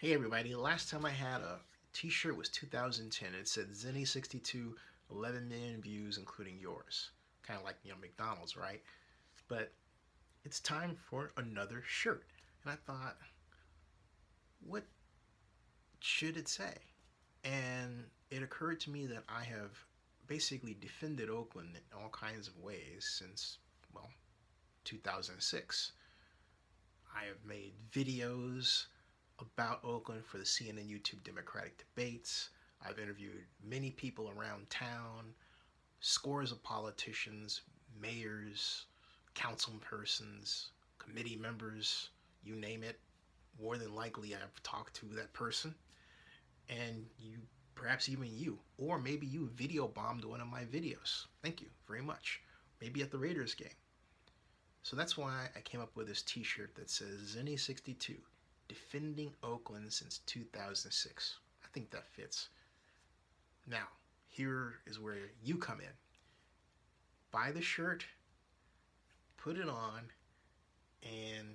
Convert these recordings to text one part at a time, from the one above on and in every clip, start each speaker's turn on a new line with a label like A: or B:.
A: Hey everybody, last time I had a t-shirt was 2010. It said Zennie62, 11 million views including yours. Kind of like, you know, McDonald's, right? But it's time for another shirt. And I thought, what should it say? And it occurred to me that I have basically defended Oakland in all kinds of ways since, well, 2006. I have made videos about Oakland for the CNN YouTube Democratic debates. I've interviewed many people around town, scores of politicians, mayors, council persons, committee members, you name it. More than likely, I've talked to that person. And you, perhaps even you, or maybe you video bombed one of my videos. Thank you very much. Maybe at the Raiders game. So that's why I came up with this t-shirt that says Zennie62 defending Oakland since 2006. I think that fits. Now, here is where you come in. Buy the shirt, put it on, and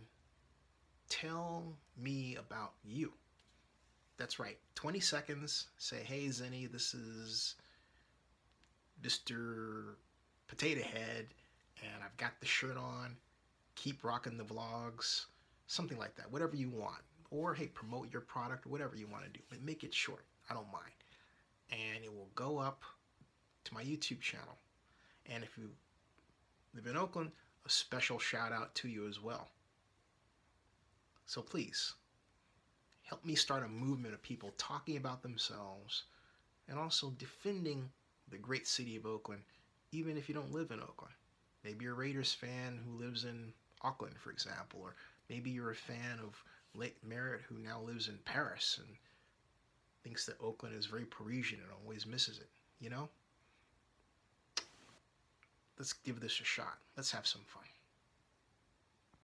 A: tell me about you. That's right, 20 seconds, say, hey Zennie, this is Mr. Potato Head, and I've got the shirt on, keep rocking the vlogs, something like that, whatever you want. Or hey, promote your product, whatever you want to do, but make it short. I don't mind. And it will go up to my YouTube channel. And if you live in Oakland, a special shout out to you as well. So please, help me start a movement of people talking about themselves and also defending the great city of Oakland, even if you don't live in Oakland. Maybe you're a Raiders fan who lives in Auckland, for example, or maybe you're a fan of Lake Merritt who now lives in Paris and thinks that Oakland is very Parisian and always misses it, you know? Let's give this a shot. Let's have some fun.